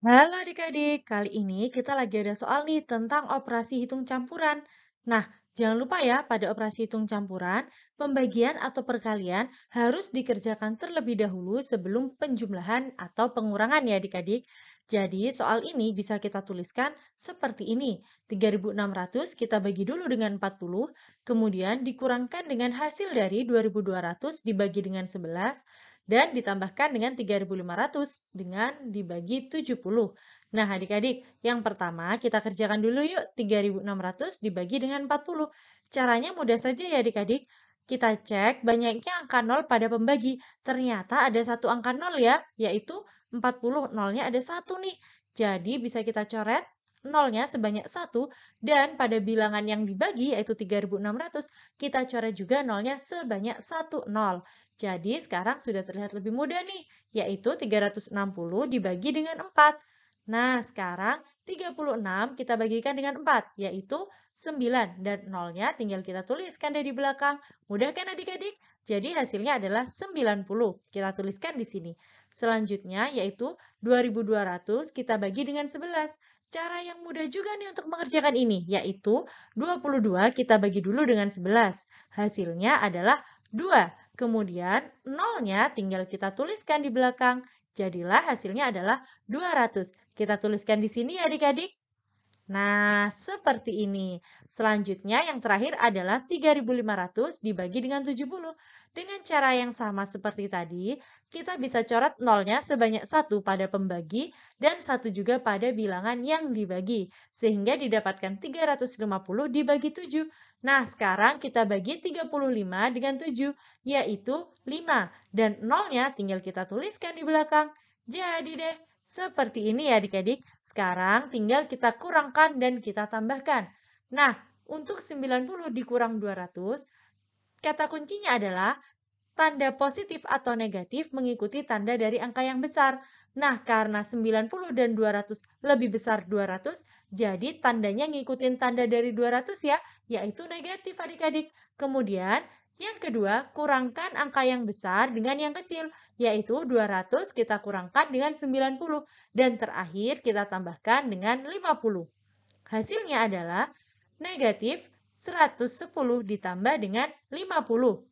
Halo adik-adik, kali ini kita lagi ada soal nih tentang operasi hitung campuran. Nah, jangan lupa ya, pada operasi hitung campuran, pembagian atau perkalian harus dikerjakan terlebih dahulu sebelum penjumlahan atau pengurangan ya adik-adik. Jadi, soal ini bisa kita tuliskan seperti ini. 3.600 kita bagi dulu dengan 40, kemudian dikurangkan dengan hasil dari 2.200 dibagi dengan 11, dan ditambahkan dengan 3.500 dengan dibagi 70. Nah, adik-adik, yang pertama kita kerjakan dulu yuk 3.600 dibagi dengan 40. Caranya mudah saja ya adik-adik. Kita cek banyaknya angka 0 pada pembagi. Ternyata ada satu angka 0 ya, yaitu 40. Nolnya ada satu nih. Jadi bisa kita coret nolnya sebanyak 1, dan pada bilangan yang dibagi, yaitu 3.600, kita coret juga nolnya sebanyak 1 nol. Jadi sekarang sudah terlihat lebih mudah nih, yaitu 360 dibagi dengan 4. Nah, sekarang 36 kita bagikan dengan 4, yaitu 9. Dan nolnya tinggal kita tuliskan dari belakang. Mudah kan adik-adik? Jadi hasilnya adalah 90. Kita tuliskan di sini. Selanjutnya yaitu 2200 kita bagi dengan 11. Cara yang mudah juga nih untuk mengerjakan ini, yaitu 22 kita bagi dulu dengan 11. Hasilnya adalah 2. Kemudian, nolnya tinggal kita tuliskan di belakang. Jadilah hasilnya adalah 200. Kita tuliskan di sini ya adik-adik. Nah, seperti ini. Selanjutnya yang terakhir adalah 3.500 dibagi dengan 70. Dengan cara yang sama seperti tadi, kita bisa coret nolnya sebanyak satu pada pembagi dan satu juga pada bilangan yang dibagi. Sehingga didapatkan 350 dibagi 7. Nah, sekarang kita bagi 35 dengan 7, yaitu 5. Dan nolnya tinggal kita tuliskan di belakang. Jadi deh, seperti ini ya adik-adik. Sekarang tinggal kita kurangkan dan kita tambahkan. Nah, untuk 90 dikurang 200, kata kuncinya adalah tanda positif atau negatif mengikuti tanda dari angka yang besar. Nah, karena 90 dan 200 lebih besar 200, jadi tandanya ngikutin tanda dari 200 ya, yaitu negatif adik-adik. Kemudian, yang kedua, kurangkan angka yang besar dengan yang kecil, yaitu 200 kita kurangkan dengan 90, dan terakhir kita tambahkan dengan 50. Hasilnya adalah negatif 110 ditambah dengan 50.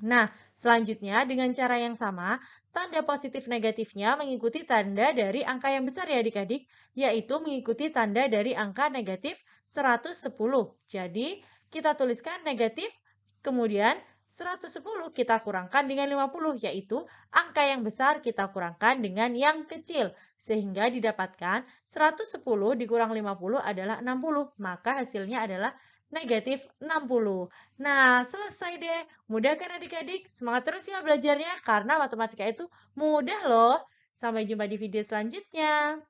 Nah, selanjutnya dengan cara yang sama, tanda positif negatifnya mengikuti tanda dari angka yang besar ya adik-adik, yaitu mengikuti tanda dari angka negatif 110. Jadi, kita tuliskan negatif Kemudian 110 kita kurangkan dengan 50, yaitu angka yang besar kita kurangkan dengan yang kecil. Sehingga didapatkan 110 dikurang 50 adalah 60, maka hasilnya adalah negatif 60. Nah, selesai deh. Mudah kan adik-adik? Semangat terus ya belajarnya, karena matematika itu mudah loh. Sampai jumpa di video selanjutnya.